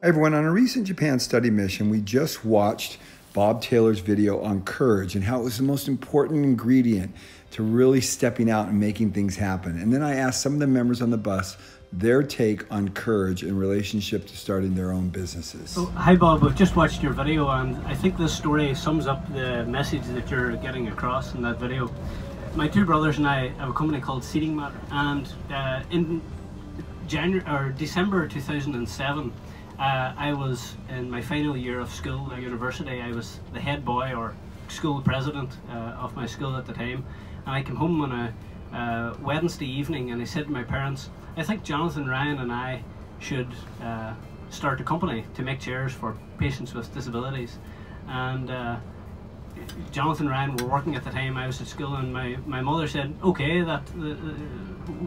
Everyone, on a recent Japan study mission, we just watched Bob Taylor's video on courage and how it was the most important ingredient to really stepping out and making things happen. And then I asked some of the members on the bus their take on courage in relationship to starting their own businesses. So, hi Bob, I've just watched your video and I think this story sums up the message that you're getting across in that video. My two brothers and I have a company called Seating Matters and uh, in January or December 2007 uh, I was in my final year of school at university. I was the head boy or school president uh, of my school at the time and I came home on a uh, Wednesday evening and I said to my parents I think Jonathan Ryan and I should uh, start a company to make chairs for patients with disabilities. And uh, Jonathan Ryan were working at the time. I was at school, and my, my mother said, "Okay, that uh,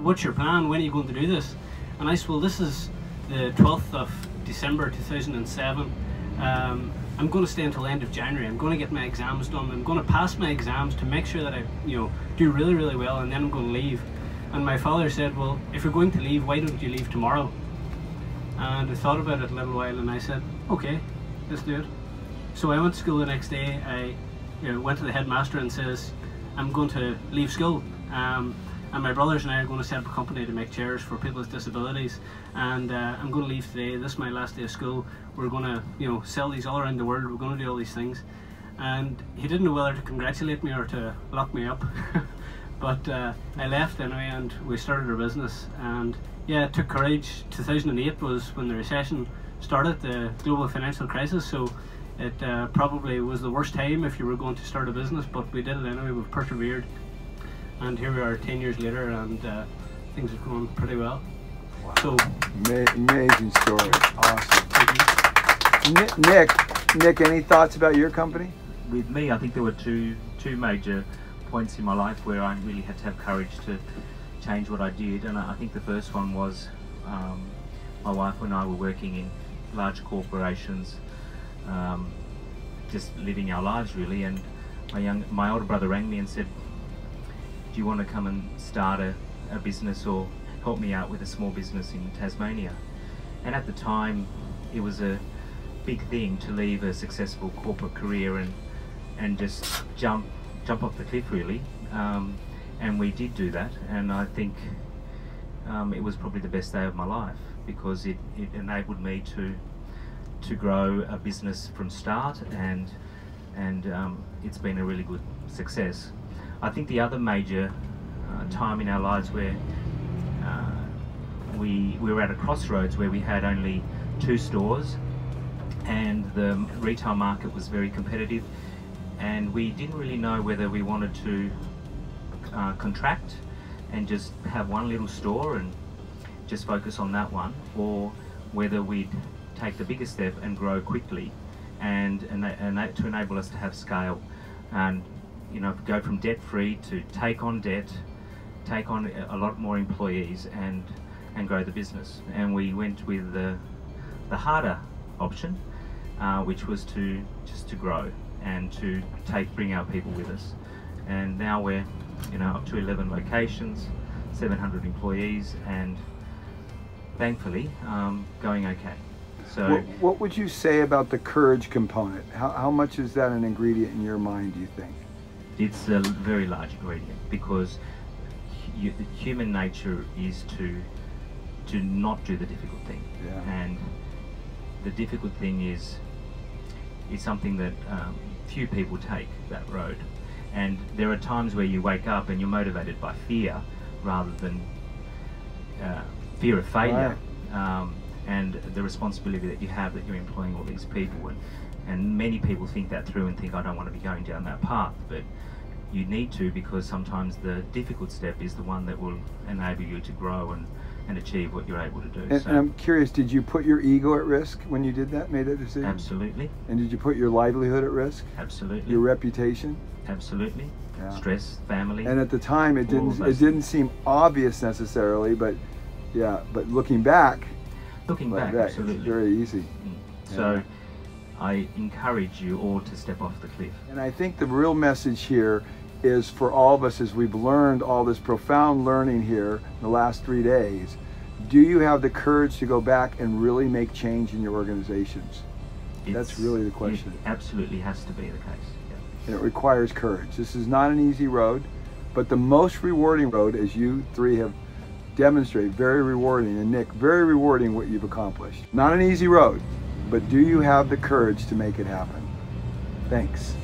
what's your plan? When are you going to do this?" And I said, "Well, this is the 12th of December 2007. Um, I'm going to stay until end of January. I'm going to get my exams done. I'm going to pass my exams to make sure that I, you know, do really, really well, and then I'm going to leave." And my father said, well, if you're going to leave, why don't you leave tomorrow? And I thought about it a little while and I said, okay, let's do it. So I went to school the next day. I you know, went to the headmaster and says, I'm going to leave school. Um, and my brothers and I are going to set up a company to make chairs for people with disabilities. And uh, I'm going to leave today. This is my last day of school. We're going to, you know, sell these all around the world. We're going to do all these things. And he didn't know whether to congratulate me or to lock me up. But uh, I left anyway, and we started our business. And yeah, it took courage. 2008 was when the recession started, the global financial crisis. So it uh, probably was the worst time if you were going to start a business, but we did it anyway. We've persevered, and here we are, 10 years later, and uh, things are going pretty well. Wow. So amazing story. Awesome. Nick, Nick, Nick, any thoughts about your company? With me, I think there were two two major points in my life where I really had to have courage to change what I did, and I think the first one was um, my wife and I were working in large corporations, um, just living our lives really. And my young, my older brother rang me and said, "Do you want to come and start a, a business or help me out with a small business in Tasmania?" And at the time, it was a big thing to leave a successful corporate career and and just jump jump off the cliff really. Um, and we did do that, and I think um, it was probably the best day of my life because it, it enabled me to to grow a business from start, and and um, it's been a really good success. I think the other major uh, time in our lives where uh, we we were at a crossroads where we had only two stores, and the retail market was very competitive and we didn't really know whether we wanted to uh, contract and just have one little store and just focus on that one or whether we'd take the bigger step and grow quickly and, and, and to enable us to have scale. And you know go from debt free to take on debt take on a lot more employees and and grow the business and we went with the the harder option uh, which was to just to grow and to take bring our people with us. And now we're you know up to 11 locations, 700 employees, and thankfully um, going okay. So, what, what, would you say about the courage component? How, how much is that an ingredient in your mind? Do you think? It's a very large ingredient because hu human nature is to to not do the difficult thing, yeah. and the difficult thing is is something that um, few people take that road. And there are times where you wake up and you're motivated by fear rather than uh, fear of failure right. um, and the responsibility that you have that you're employing all these people. And, and many people think that through and think, I don't want to be going down that path. But you need to because sometimes the difficult step is the one that will enable you to grow and and achieve what you're able to do. And, so. and, I'm curious, did you put your ego at risk when you did that, made that decision? Absolutely. And did you put your livelihood at risk? Absolutely. Your reputation? Absolutely. Yeah. Stress, family. And at the time, it didn't it didn't seem obvious necessarily, but yeah, but looking back, looking back, back absolutely, very easy. Mm. Yeah. So. I encourage you all to step off the cliff. And I think the real message here is for all of us as we've learned all this profound learning here in the last three days Do you have the courage to go back and really make change in your organizations? That's really the question. It absolutely has to be the case. Yeah. And it requires courage. This is not an easy road, but the most rewarding road, as you three have demonstrated, very rewarding. And Nick, very rewarding what you've accomplished. Not an easy road, but do you have the courage to make it happen? Thanks.